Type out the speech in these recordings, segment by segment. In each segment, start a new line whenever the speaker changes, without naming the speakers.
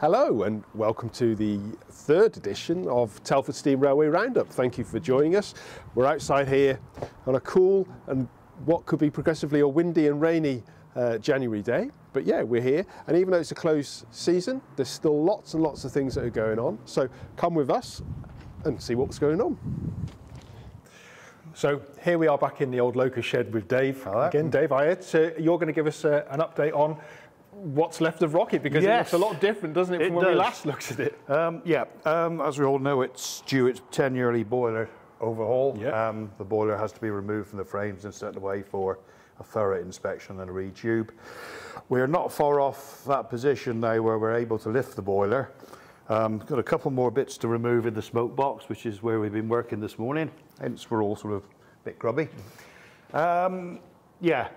Hello and welcome to the third edition of Telford Steam Railway Roundup. Thank you for joining us. We're outside here on a cool and what could be progressively a windy and rainy uh, January day. But yeah, we're here. And even though it's a closed season, there's still lots and lots of things that are going on. So come with us and see what's going on. So here we are back in the old loco shed with Dave.
Hello.
Again, Dave Ayed. So you're going to give us uh, an update on what's left of Rocket because
Yes.
it looks a lot different, doesn't it,
It
from when we last looked at it?
Um, yeah, um, as we all know, it's due its 10 yearly boiler overhaul.
Yeah.
Um, the boiler has to be removed from the frames and sent away for a thorough inspection and a retube. We're not far off that position now where we're able to lift the boiler. Um, got a couple more bits to remove in the smoke box, which is where we've been working this morning. Hence, we're all sort of a bit grubby. Um, yeah,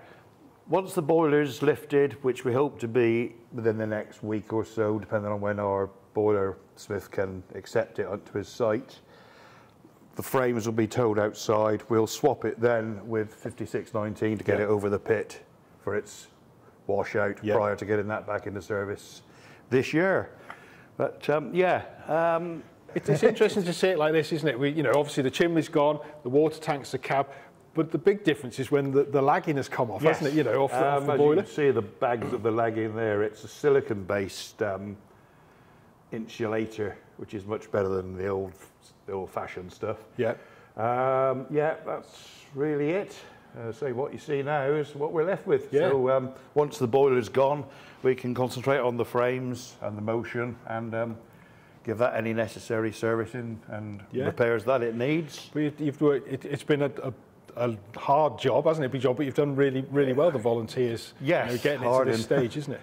once the boiler's lifted, which we hope to be within the next week or so, depending on when our boiler smith can accept it onto his site, the frames will be towed outside. We'll swap it then with 5619 to get
Yeah.
it over the pit for its washout
Yeah.
prior to getting that back into service this year. But um, yeah, um,
It's, it's interesting to see it like this, isn't it? We, you know, obviously the chimney's gone, the water tank's the cab, but the big difference is when the, the lagging has come off, hasn't it? You know, off the, off
Um,
the boiler.
You can see the bags of the lagging there. It's a silicon-based um, insulator, which is much better than the old, the old-fashioned stuff.
Yeah.
Um, yeah, that's really it. Uh, so what you see now is what we're left with.
Yeah.
So um, once the boiler's gone, we can concentrate on the frames and the motion and um, give that any necessary servicing and
Yeah.
repairs that it needs.
But you- you've worked, it, it's been a, a, a hard job, hasn't it? Big job, but you've done really, really well. The volunteers,
Yes,
you know, getting it to this stage, isn't it?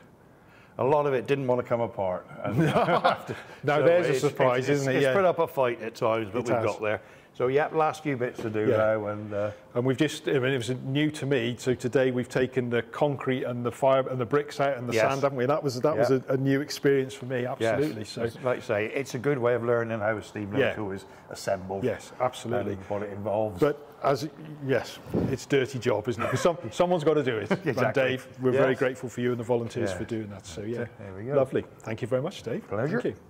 A lot of it didn't want to come apart. And
Now
So
there's a surprise,
it's,
isn't it?
It's
Yeah.
put up a fight at times, but
It
we've
has.
got there. So yeah, last few bits to do
Yeah.
now, and uh,
And we've just, I mean, it was new to me. So today we've taken the concrete and the fire and the bricks out and the
Yes.
sand, haven't we? That was that was a, a new experience for me, absolutely.
yes,
So
like you say, it's a good way of learning how a steam
Yeah.
loco is assembled.
yes, absolutely.
and what it involves.
But as yes, it's a dirty job, isn't it? some, someone's got to do it.
exactly.
And Dave, we're very grateful for you and the volunteers
Yeah.
for doing that. So yeah,
There we go.
lovely. Thank you very much, Dave.
Pleasure.
Thank you.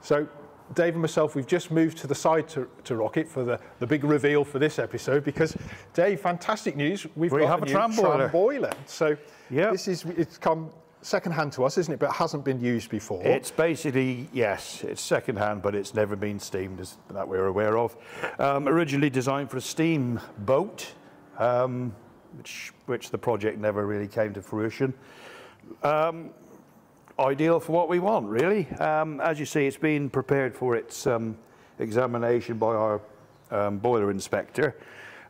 So. Dave and myself, we've just moved to the side to, to Rocket for the, the big reveal for this episode because, Dave, fantastic news. We've
We
got
have
a,
a tram boiler.
boiler. So
Yep.
this is, it's come second hand to us, isn't it? But it hasn't been used before.
It's basically, yes, it's second hand, but it's never been steamed as, that we're aware of. Um, originally designed for a steam boat, um, which, which the project never really came to fruition. Um, ideal for what we want, really. Um, as you see, it's been prepared for its um, examination by our um, boiler inspector.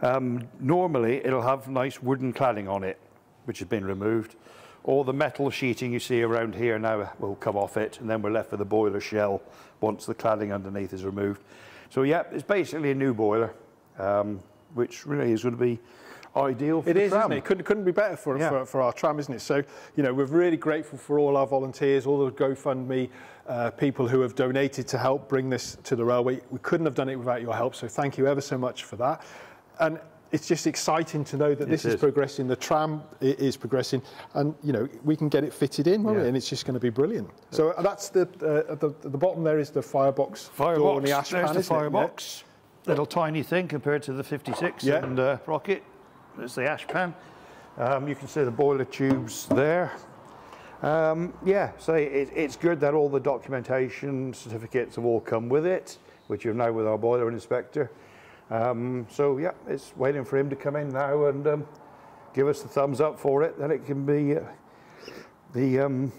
Um, normally, it'll have nice wooden cladding on it, which has been removed. All the metal sheeting you see around here now will come off it, and then we're left with a boiler shell once the cladding underneath is removed. So, yeah, it's basically a new boiler, um, which really is going to be ideal for
It
the
is,
tram.
isn't it? Couldn't, couldn't be better for,
Yeah.
for, for our tram, isn't it? So, you know, we're really grateful for all our volunteers, all the GoFundMe uh, people who have donated to help bring this to the railway. We couldn't have done it without your help, so thank you ever so much for that. And it's just exciting to know that this is.
is.
progressing, the tram is progressing, and, you know, we can get it fitted in, we? And it's just going to be brilliant. So uh, that's the, uh, at the, the bottom there is the firebox door
Firebox,
and the ash
there's
pan,
the
isn't it?
Firebox. Little tiny thing compared to the 56
Yeah.
and uh, rocket. There's the ash pan. Um, you can see the boiler tubes there. Um, yeah, so it, it's good that all the documentation certificates have all come with it, which are now with our boiler inspector. Um, so yeah, it's waiting for him to come in now and um, give us the thumbs up for it. Then it can be uh, the um,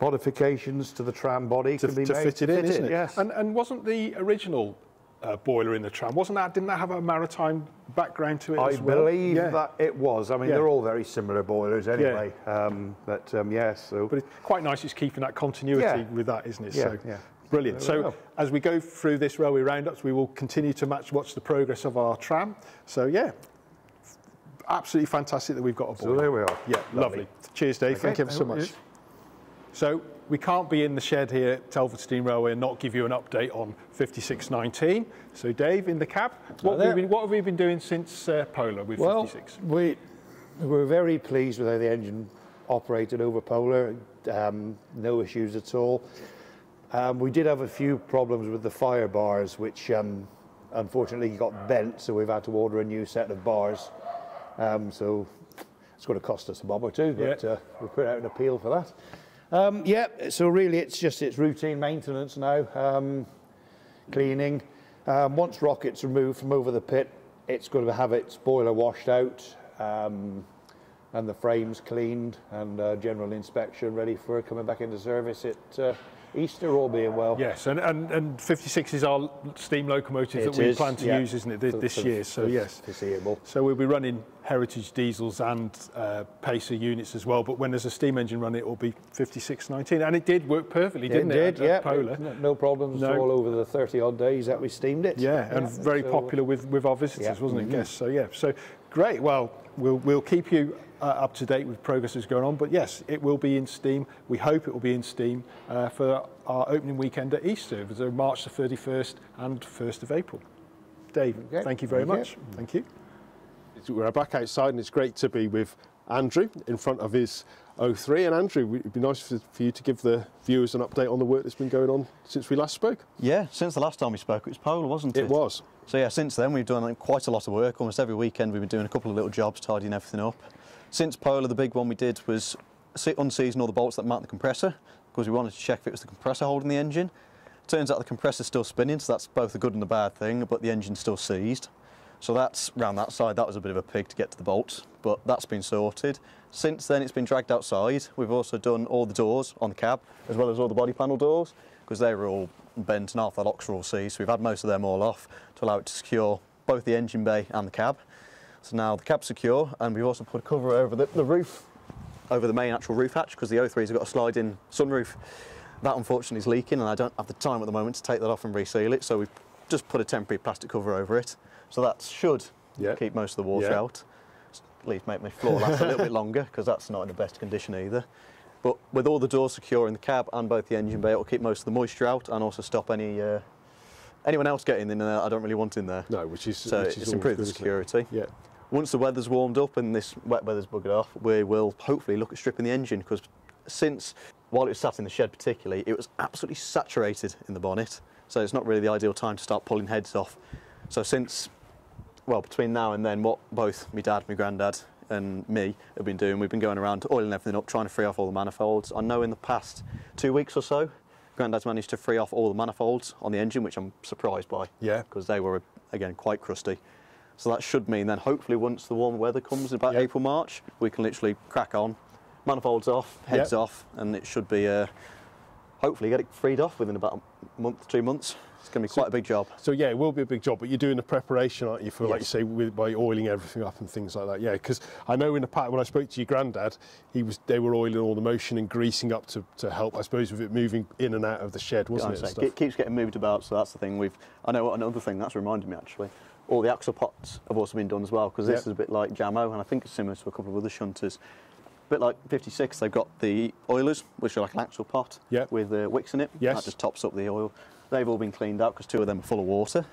modifications to the tram body
to,
can be
to
made
fit it in, isn't it?
Yes.
And, and wasn't the original uh, boiler in the tram, wasn't that, didn't that have a maritime background to it
I
as well?
believe
Yeah.
that it was. I mean,
Yeah.
they're all very similar boilers anyway. Um, but um, yes, so
But it's quite nice it's keeping that continuity
Yeah.
with that, isn't it?
Yeah,
so
yeah.
Brilliant. So
go.
as we go through this railway roundups, we will continue to match watch the progress of our tram. So yeah, absolutely fantastic that we've got a
So there we are.
Yeah, lovely. Cheers, Dave. Thank you ever so
no
much. So we can't be in the shed here at Telford Steam Railway and not give you an update on 5619. So Dave, in the cab, what, have, we been, what have we been doing since uh, Polar with
Well,
56?
we were very pleased with how the engine operated over Polar. Um, no issues at all. Um, we did have a few problems with the fire bars, which um, unfortunately got bent, so we've had to order a new set of bars. Um, so it's going to cost us a bob or two, but
Yeah.
uh, we'll put out an appeal for that. Um, yeah, so really it's just it's routine maintenance now, um, cleaning. Um, once rockets removed from over the pit, it's going to have its boiler washed out um, and the frames cleaned and uh, general inspection ready for coming back into service at uh, Easter, all being well.
Yes, and, and, and 56 is our steam locomotive
It
that we
is,
plan to
yeah.
use, isn't it, this,
For-
this
for-
year? So yes.
Foreseeable.
So we'll be running heritage diesels and uh, pacer units as well, but when there's a steam engine running, it will be 5619. And it did work perfectly, didn't it?
it did, yeah.
Polar.
No, problems
No.
all over the 30 odd days that we steamed it.
Yeah, and very
so-
popular with, with our visitors,
Yeah.
Wasn't it? Yes. So yeah, so great. Well, we'll we'll keep you uh, up to date with progress that's going on. But yes, it will be in Steam. We hope it will be in Steam uh, for our opening weekend at Easter, so March the 31st and 1st of April. Dave,
Okay,
thank you very
thank you.
much. Thank you. We're back outside, and it's great to be with Andrew in front of his 03. And Andrew, it'd be nice for, for you to give the viewers an update on the work that's been going on since we last spoke.
Yeah, since the last time we spoke, it was Polar, wasn't it?
It was.
So yeah, since then we've done quite a lot of work. Almost every weekend we've been doing a couple of little jobs, tidying everything up. Since Polar, the big one we did was se- unseason all the bolts that mount the compressor because we wanted to check if it was the compressor holding the engine. Turns out the compressor's still spinning, so that's both a good and a bad thing, but the engine's still seized. So that's round that side, that was a bit of a pig to get to the bolts, but that's been sorted. Since then it's been dragged outside. We've also done all the doors on the cab, as well as all the body panel doors, because they were all bent and half the locks were all seized. So we've had most of them all off to allow it to secure both the engine bay and the cab. So now the cab's secure, and we've also put a cover over the, the roof, over the main actual roof hatch, because the 03's have got a sliding sunroof. That unfortunately is leaking, and I don't have the time at the moment to take that off and reseal it. So we've just put a temporary plastic cover over it. So that should keep most of the water
Yeah.
out. At least make my floor last a little bit longer, because that's not in the best condition either. But with all the doors secure in the cab and both the engine bay, it'll keep most of the moisture out and also stop any uh, anyone else getting in there I don't really want in there.
No, which is
So
which
it's
is
improved the
it?
security.
Yeah.
Once the weather's warmed up and this wet weather's buggered off, we will hopefully look at stripping the engine because since, while it was sat in the shed particularly, it was absolutely saturated in the bonnet. So it's not really the ideal time to start pulling heads off. So since, well, between now and then, what both my dad, my granddad and me have been doing, we've been going around oiling everything up, trying to free off all the manifolds. I know in the past two weeks or so, granddad's managed to free off all the manifolds on the engine, which I'm surprised by
Yeah.
because they were again quite crusty. So that should mean then hopefully once the warm weather comes in about
Yeah.
April March, we can literally crack on, manifolds off, heads
Yeah.
off, and it should be uh, hopefully get it freed off within about a month, two months. It's going to be quite a big job.
So yeah, it will be a big job, but you're doing the preparation, aren't you, for like you say, with, by oiling everything up and things like that. Yeah, because I know in the past when I spoke to your granddad, he was they were oiling all the motion and greasing up to, to help, I suppose, with it moving in and out of the shed, wasn't it? and
Honestly, it keeps getting moved about, so that's the thing. We've I know another thing that's reminded me actually. All the axle pots have also been done as well because this
Yep.
is a bit like Jamo, and I think it's similar to a couple of other shunters. A bit like 56, they've got the oilers, which are like an actual pot
Yep.
with uh, wicks in it.
Yes.
That just tops up the oil. They've all been cleaned out because two of them are full of water.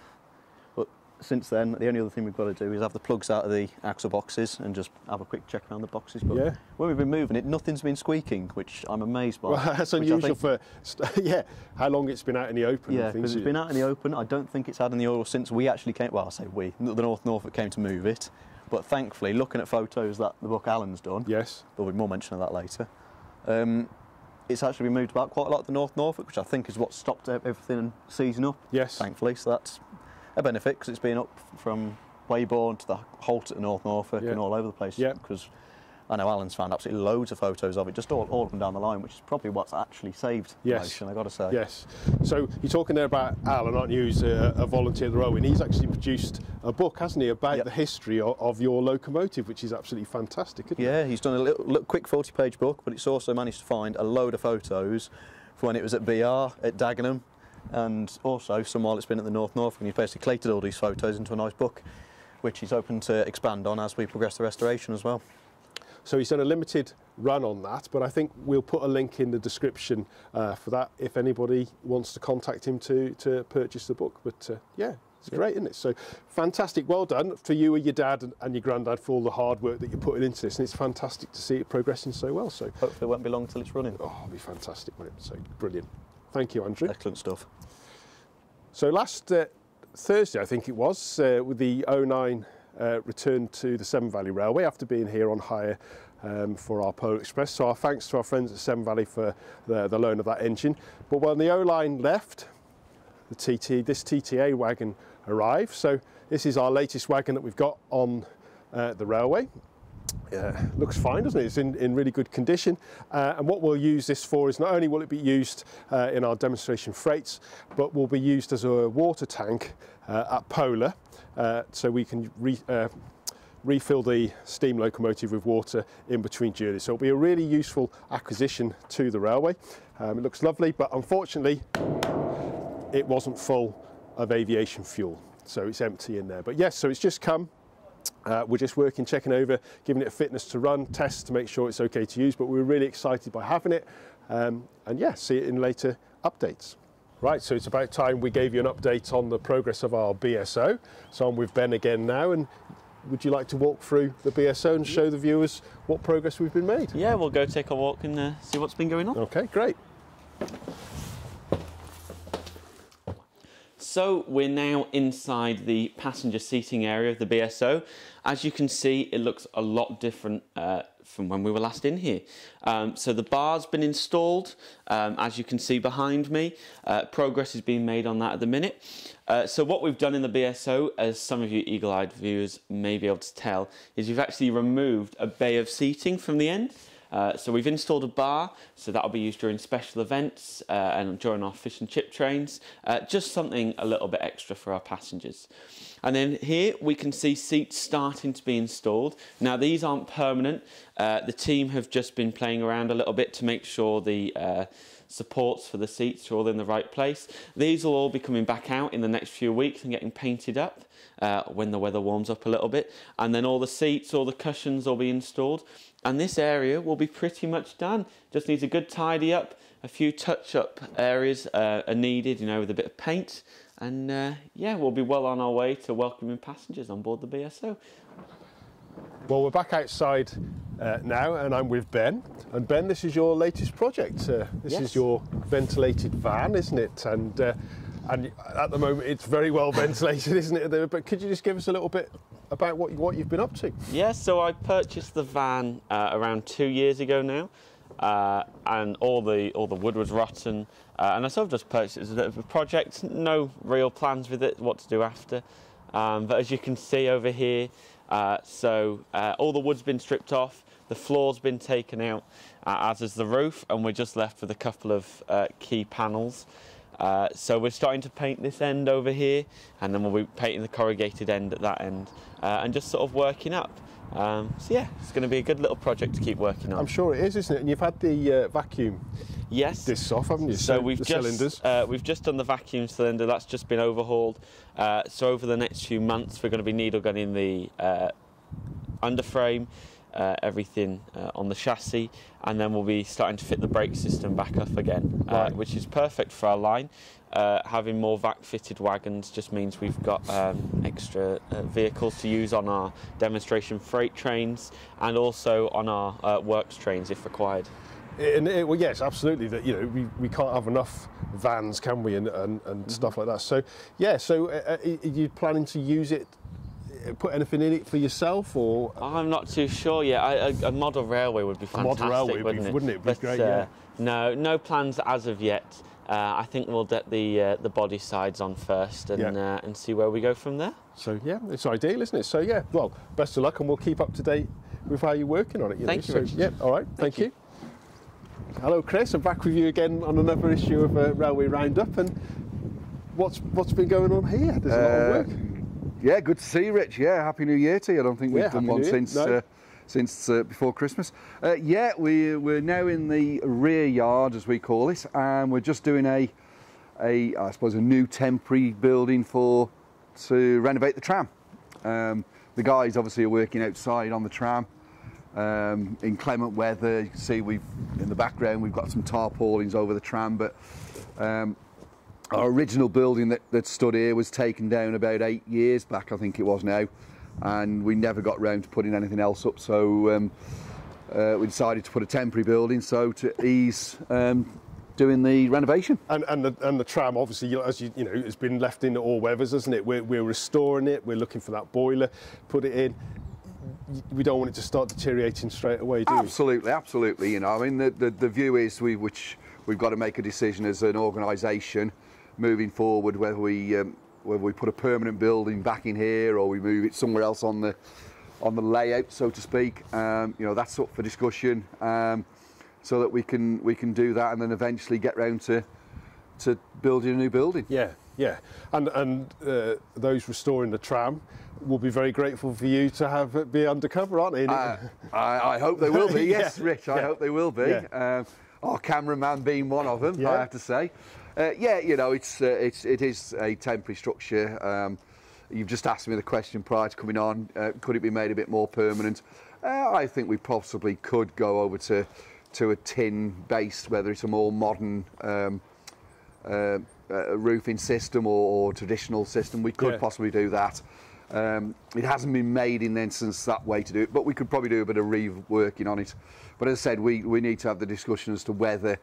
But since then, the only other thing we've got to do is have the plugs out of the axle boxes and just have a quick check around the boxes. But
Yeah.
when we've been moving it, nothing's been squeaking, which I'm amazed by.
Well, that's unusual for yeah how long it's been out in the open.
yeah, because it's been out in the open. I don't think it's had any oil since we actually came. Well, I say we, the North Norfolk came to move it. But thankfully, looking at photos that the book Alan's done,
Yes.
there'll be more mention of that later. Um, it's actually been moved about quite a lot the North Norfolk, which I think is what stopped everything seizing up.
Yes.
Thankfully, so that's a benefit because it's been up from Weybourne to the Holt at the North Norfolk
Yeah.
and all over the place.
Yeah.
Because I know Alan's found absolutely loads of photos of it, just all, all up and down the line, which is probably what's actually saved
Yes.
motion, I've got to say.
Yes. So you're talking there about Alan, aren't you? Who's a, a volunteer at the and he's actually produced a book, hasn't he, about
Yep.
the history of, of your locomotive, which is absolutely fantastic. Isn't it?
Yeah, he's done a little, little quick 40 page book, but it's also managed to find a load of photos from when it was at BR, at Dagenham, and also some while it's been at the North North, and he's basically collated all these photos into a nice book, which he's hoping to expand on as we progress the restoration as well.
So he's done a limited run on that, but I think we'll put a link in the description uh, for that if anybody wants to contact him to, to purchase the book. But uh, yeah, it's great, isn't it? So fantastic. Well done for you and your dad and, and your granddad for all the hard work that you're putting into this. And it's fantastic to see it progressing so well. So
Hopefully it won't be long till it's running.
oh, it'll be fantastic, won't it? So brilliant. Thank you, Andrew.
Excellent stuff.
So last uh, Thursday, I think it was, uh, with the 09 uh, returned to the Severn Valley Railway after being here on hire um, for our Polar Express. So our thanks to our friends at Severn Valley for the, the loan of that engine. But when the 09 left, the TT, this TTA wagon arrived. So this is our latest wagon that we've got on uh, the railway. Uh, looks fine, doesn't it? It's in, in really good condition. Uh, and what we'll use this for is not only will it be used uh, in our demonstration freights, but will be used as a water tank uh, at Polar, uh, so we can re, uh, refill the steam locomotive with water in between journeys. So it'll be a really useful acquisition to the railway. Um, it looks lovely, but unfortunately, it wasn't full of aviation fuel, so it's empty in there. But yes, so it's just come. Uh, we're just working, checking over, giving it a fitness to run, tests to make sure it's okay to use. But we're really excited by having it, um, and yeah, see it in later updates. Right, so it's about time we gave you an update on the progress of our BSO. So I'm with Ben again now, and would you like to walk through the BSO and show the viewers what progress we've been made?
Yeah, we'll go take a walk and uh, see what's been going on.
Okay, great.
So we're now inside the passenger seating area of the BSO. As you can see, it looks a lot different uh, from when we were last in here. Um, so the bar's been installed, um, as you can see behind me. Uh, progress is being made on that at the minute. Uh, so what we've done in the BSO, as some of you eagle-eyed viewers may be able to tell, is we've actually removed a bay of seating from the end. Uh, so we've installed a bar, so that'll be used during special events uh, and during our fish and chip trains. Uh, just something a little bit extra for our passengers. And then here we can see seats starting to be installed. Now these aren't permanent. Uh, the team have just been playing around a little bit to make sure the uh, supports for the seats are all in the right place. These will all be coming back out in the next few weeks and getting painted up. Uh, when the weather warms up a little bit and then all the seats all the cushions will be installed and this area will be pretty much done. Just needs a good tidy up. A few touch-up areas uh, are needed, you know, with a bit of paint. And uh, yeah, we'll be well on our way to welcoming passengers on board the BSO.
Well, we're back outside uh, now, and I'm with Ben. And Ben, this is your latest project. Uh, this
Yes.
is your ventilated van, isn't it? And uh, and at the moment, it's very well ventilated, isn't it? But could you just give us a little bit about what you, what you've been up to?
Yeah, so I purchased the van uh, around two years ago now, uh, and all the all the wood was rotten, uh, and I sort of just purchased it as a bit of a project. No real plans with it, what to do after. Um, but as you can see over here, uh, so uh, all the wood's been stripped off, the floor's been taken out, uh, as is the roof, and we're just left with a couple of uh, key panels. Uh, so we're starting to paint this end over here, and then we'll be painting the corrugated end at that end, uh, and just sort of working up. Um, so yeah, it's going to be a good little project to keep working on.
I'm sure it is, isn't it? And you've had the uh, vacuum
yes.
discs off, haven't you?
So we've just. Uh, we've just done the vacuum cylinder. That's just been overhauled. Uh, so over the next few months, we're going to be needle gunning the uh, underframe, uh, everything uh, on the chassis, and then we'll be starting to fit the brake system back up again, uh, which is perfect for our line. Uh, having more vac-fitted wagons just means we've got um, extra uh, vehicles to use on our demonstration freight trains and also on our uh, works trains if required.
And it, well, yes, absolutely. That you know, we, we can't have enough vans, can we, and and, and
Mm-hmm.
stuff like that. So yeah, so uh, uh, are you planning to use it? Uh, Put anything in it for yourself, or
I'm not too sure yet. I, a, a model railway would be
model
fantastic,
railway would be-
wouldn't it?
wouldn't it? It'd be
But,
great,
uh,
yeah.
No, no plans as of yet. Uh, I think we'll get the uh, the body sides on first and
Yeah.
uh, and see where we go from there.
so yeah, it's ideal, isn't it? So yeah, well, best of luck, and we'll keep up to date with how you're working on it. You
Thank
know?
you,
So, yeah, all right, thank,
Thank
you.
you.
Hello, Chris. I'm back with you again on another issue of uh, Railway Roundup, and what's what's been going on here? There's a lot of
Uh,
work.
Yeah, good to see you, Rich. Yeah, happy New Year to you. I don't think we've
Yeah,
done
Happy
one
New
since
No.
uh, since uh, before Christmas. Uh, yeah, we we're now in the rear yard, as we call it, and we're just doing a a, I suppose, a new temporary building for to renovate the tram. Um, the guys obviously are working outside on the tram um, in clement weather. You can see we've in the background we've got some tarpaulins over the tram, but um, our original building that, that stood here was taken down about eight years back, I think it was now, and we never got round to putting anything else up. So um, uh, we decided to put a temporary building so to ease um, doing the renovation.
And, and, the, and the tram, obviously, as you, you know, it's been left in all weathers, hasn't it? We're, we're restoring it. We're looking for that boiler, put it in. We don't want it to start deteriorating straight away, do we?
Absolutely, absolutely. You know, I mean, the, the, the view is we, which we've got to make a decision as an organisation moving forward whether we um, whether we put a permanent building back in here or we move it somewhere else on the on the layout, so to speak. Um, you know, that's up for discussion. Um, so that we can we can do that and then eventually get round to to building a new building.
Yeah, yeah. And and uh, those restoring the tram will be very grateful for you to have it be undercover, aren't they?
Uh, I, I hope they will be. Yes,
Yeah,
Rich. I
yeah.
hope they will be.
Yeah.
Um, our cameraman being one of them,
Yeah.
I have to say. Uh, yeah, you know, it's uh, it's it is a temporary structure. Um, you've just asked me the question prior to coming on. Uh, could it be made a bit more permanent? Uh, I think we possibly could go over to to a tin based, whether it's a more modern. Um, uh, uh, roofing system or, or traditional system, we could
Yeah.
possibly do that. Um, it hasn't been made in essence that way to do it, but we could probably do a bit of reworking on it. But as I said, we, we need to have the discussion as to whether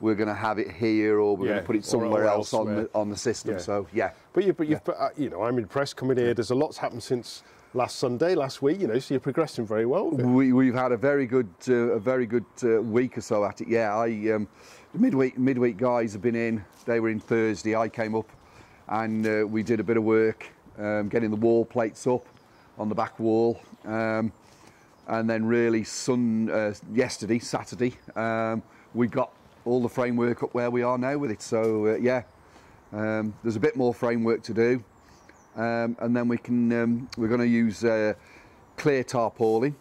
we're going to have it here or we're
Yeah,
going to put it somewhere else on the on the system.
Yeah.
So yeah,
But you, but you've, put, uh, you know, I'm impressed coming here. There's a lot's happened since last Sunday, last week. You know, so you're progressing very well.
we, we've had a very good uh, a very good uh, week or so at it. Yeah, I um, the midweek midweek guys have been in. They were in Thursday. I came up and uh, we did a bit of work um, getting the wall plates up on the back wall. Um, and then really sun uh, yesterday Saturday um, we got all the framework up where we are now with it. So uh, yeah, um, there's a bit more framework to do. Um, and then we can um, we're going to use uh, clear tarpaulin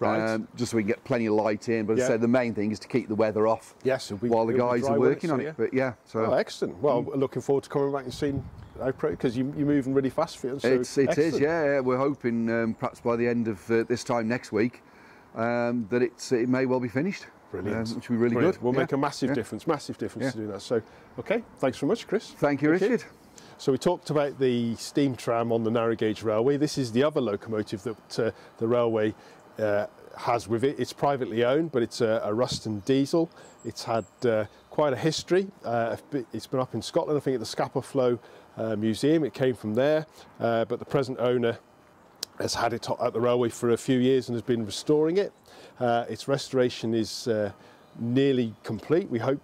Right.
um, just so we can get plenty of light in but as
Yeah.
I said the main thing is to keep the weather off
Yes,
while the guys are
it?
working
So,
on
yeah.
it but yeah so
Oh, excellent. Well, looking forward to coming back and seeing because you, you're moving really fast for it. So
it's it is
excellent.
yeah, yeah we're hoping um, perhaps by the end of uh, this time next week um, that it's it may well be finished
Brilliant.
um, which will be really
Brilliant.
good
Will
yeah.
make a massive
Yeah.
difference, massive difference to doing that. So, okay, thanks very much, Chris.
thank you Richard
So we talked about the steam tram on the narrow gauge railway. This is the other locomotive that uh, the railway uh, has with it. It's privately owned, but it's a, a Ruston diesel. It's had uh, quite a history. Uh, it's been up in Scotland, I think, at the Scapa Flow uh, Museum. It came from there, uh, but the present owner has had it at the railway for a few years and has been restoring it. Uh, its restoration is uh, nearly complete. We hope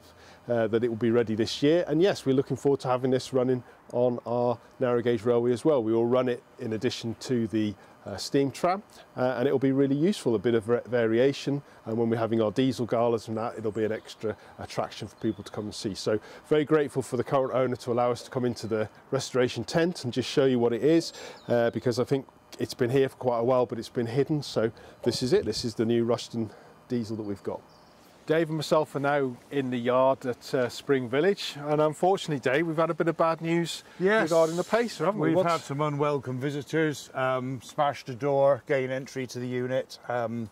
uh, that it will be ready this year. And yes, we're looking forward to having this running on our narrow gauge railway as well. We will run it in addition to the steam tram, uh, and it will be really useful. A bit of variation, and when we're having our diesel galas and that, it'll be an extra attraction for people to come and see. So, very grateful for the current owner to allow us to come into the restoration tent and just show you what it is, uh, because I think it's been here for quite a while, but it's been hidden. So, this is it. This is the new Ruston diesel that we've got. Dave and myself are now in the yard at uh, Spring Village, and unfortunately, Dave, we've had a bit of bad news
Yes.
regarding the pacer, haven't we?
We've
What's-
had some unwelcome visitors, um, smashed a door, gain entry to the unit, um,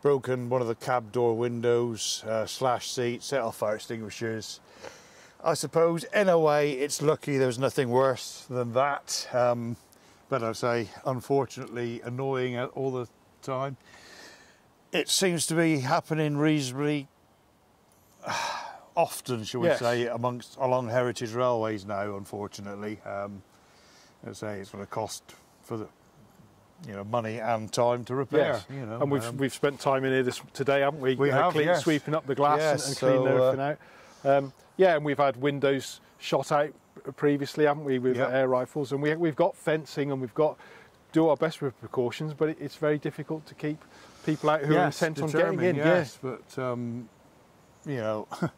broken one of the cab door windows, uh, slashed seats, set off fire extinguishers. I suppose, in a way, it's lucky there was nothing worse than that. Um, but I say, unfortunately, annoying all the time. It seems to be happening reasonably often, shall we
Yes.
say, amongst along heritage railways now. Unfortunately, um, I say it's going to cost for the you know money and time to repair.
Yes.
You know,
and we've
um,
we've spent time in here this today, haven't we?
We
Uh,
have,
clean,
yes.
sweeping up the glass
Yes,
and, and
so,
cleaning
uh,
everything out. Um, yeah, and we've had windows shot out previously, haven't we, with
Yep.
air rifles, and we we've got fencing and we've got do our best with precautions, but it, it's very difficult to keep people out who
yes,
are intent on getting in.
Yes, but um, you know,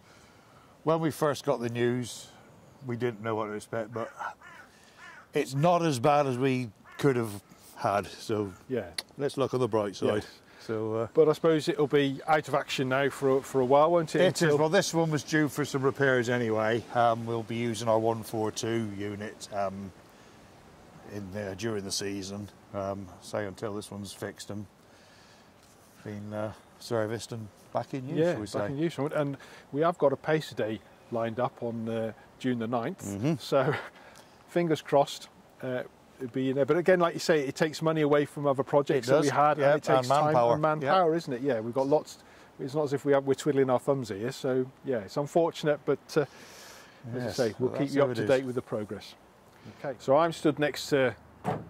when we first got the news, we didn't know what to expect, but it's not as bad as we could have had. So
Yeah, yeah.
let's look on the bright side.
Yes.
So uh,
But I suppose it'll be out of action now for for a while, won't it?
it is.
Until-
Well, this one was due for some repairs anyway. Um, we'll be using our 142 unit um, in uh, during the season. Um, say until this one's fixed and been uh, serviced and back in use.
yeah,
shall we
back
say.
in use. And we have got a pacer day lined up on uh, June the 9th.
Mm-hmm.
So fingers crossed. Uh, it'd be in there. But again, like you say, it takes money away from other projects that we had,
yeah,
and it takes
and
time
manpower,
and
yeah.
manpower, isn't it? Yeah, we've got lots. It's not as if we have, we're twiddling our thumbs here. So yeah, it's unfortunate, but uh, as
Yes,
I say, we'll keep you up to date with the progress. Okay, so I'm stood next to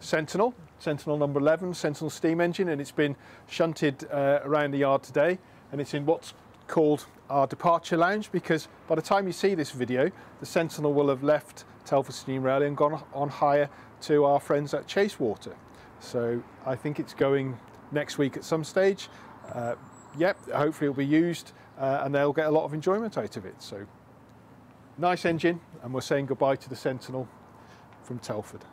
Sentinel, Sentinel number 11, Sentinel steam engine, and it's been shunted uh, around the yard today, and it's in what's called our departure lounge because by the time you see this video, the Sentinel will have left Telford Steam Railway and gone on hire to our friends at Chasewater. So I think it's going next week at some stage. Uh, yep, hopefully it'll be used uh, and they'll get a lot of enjoyment out of it. So nice engine, and we're saying goodbye to the Sentinel from Telford.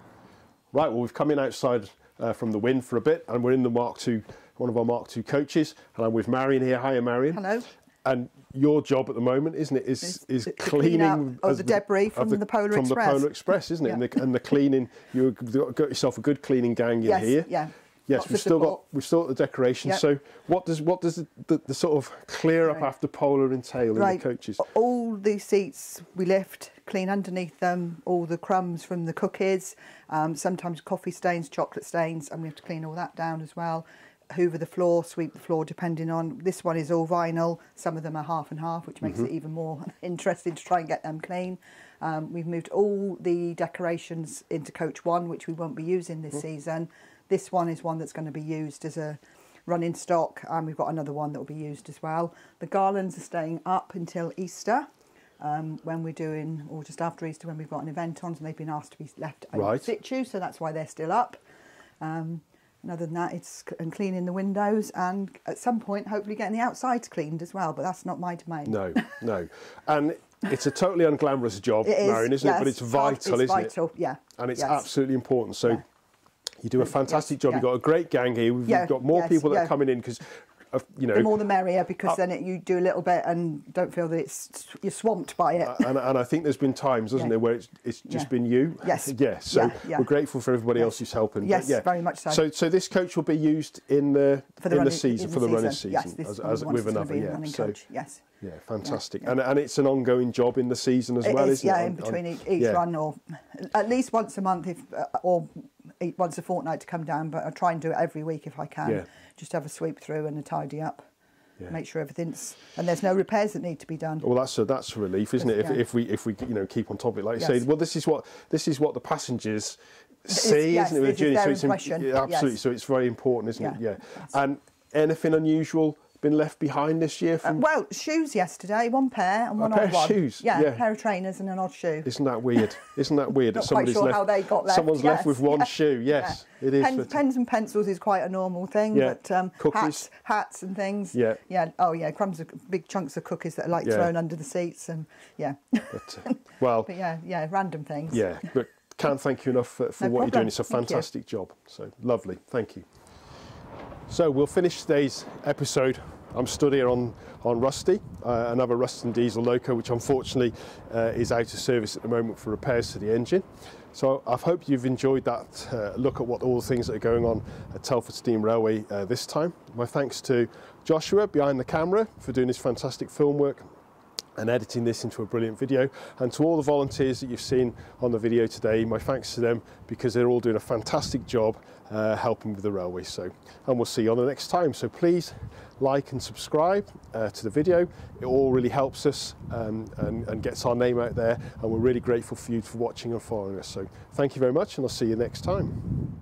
Right, well, we've come in outside uh, from the wind for a bit, and we're in the Mark II, one of our Mark II coaches, and I'm with Marion here. Hiya, Marion.
Hello.
And your job at the moment, isn't it, is
Is clean
cleaning
up of the debris from the Polar
from
Express.
the Polar Express, isn't it? And, the, and the cleaning, you've got yourself a good cleaning gang in
Yes,
here.
yeah.
Yes,
Lots
we've still got we've still got the decorations.
Yep.
So what does what does the, the, the sort of clear up
Right.
after Polar entail in
Right.
the coaches?
All the seats we lift, clean underneath them, all the crumbs from the cookies, um, sometimes coffee stains, chocolate stains, and we have to clean all that down as well. Hoover the floor, sweep the floor, depending on. This one is all vinyl. Some of them are half and half, which makes
Mm-hmm.
it even more interesting to try and get them clean. Um, we've moved all the decorations into coach one, which we won't be using this season. This one is one that's going to be used as a running stock, and we've got another one that will be used as well. The garlands are staying up until Easter. Um, when we're doing, or just after Easter, when we've got an event on, and they've been asked to be left in
Right.
situ, so that's why they're still up. Um, and other than that, it's and cleaning the windows, and at some point, hopefully getting the outsides cleaned as well. But that's not my domain.
No, no. And it's a totally unglamorous job,
is,
Marion, isn't it? But it's vital,
It's
isn't
vital,
it?
yeah,
And it's
yes.
absolutely important. So
Yeah.
You do a
Yes,
fantastic job.
yeah.
You've got a great gang here. We've
Yeah,
got more
yes,
people that are coming in because, you know,
The more the merrier, because
Uh,
then it, you do a little bit and don't feel that it's you're swamped by it.
and, and I think there's been times, hasn't
Yeah.
there, where it's, it's just
Yeah.
been you.
Yes.
yeah. So
Yeah, yeah.
we're grateful for everybody else who's helping.
Yes,
yeah.
very much so.
So, so this coach will be used in the
for the,
in
running,
the season
in
for the, running
season.
season,
Yes, this
as, as with another. Yeah.
running
So
coach. Yes.
yeah, fantastic.
yeah.
And and it's an ongoing job in the season as
It
well,
is,
isn't
yeah,
it?
in between each, each run, or at least once a month, if uh, or once a fortnight to come down. But I try and do it every week if I can.
Yeah.
Just have a sweep through and a tidy up,
Yeah.
make sure everything's and there's no repairs that need to be done.
Well, that's a that's a relief, isn't it? If, if we if we you know keep on top of it, like you say, well, this is what this is what the passengers see,
yes,
isn't it? With the journey, so it's im-
impression,
absolutely.
yes.
So it's very important, isn't it?
Yeah.
And anything unusual been left behind this year
Uh, well, shoes yesterday, one pair and one
pair
odd
of
one.
shoes,
Yeah,
yeah.
a pair of trainers and an odd shoe.
Isn't that weird? Isn't that weird that
Not quite
somebody's
sure
left?
how they got left.
Someone's left with one
yeah,
shoe. Yes,
yeah.
it is.
Pens, pens and pencils is quite a normal thing,
Yeah.
but um,
Cookies.
hats, hats and things.
Yeah.
yeah. Oh, yeah. Crumbs, of, big chunks of cookies that are like thrown under the seats, and yeah.
but, uh, well,
But yeah, yeah, random things.
yeah, but can't thank you enough for, for
No
what you're doing. It's a fantastic job. So lovely. Thank you. So we'll finish today's episode. I'm stood here on, on Rusty, uh, another Ruston diesel loco, which unfortunately uh, is out of service at the moment for repairs to the engine. So I hope you've enjoyed that uh, look at what all the things that are going on at Telford Steam Railway uh, this time. My thanks to Joshua behind the camera for doing this fantastic film work and editing this into a brilliant video. And to all the volunteers that you've seen on the video today, my thanks to them because they're all doing a fantastic job uh, helping with the railway. So, and we'll see you on the next time. So please like and subscribe uh, to the video. It all really helps us um, and, and gets our name out there. And we're really grateful for you for watching and following us. So thank you very much, and I'll see you next time.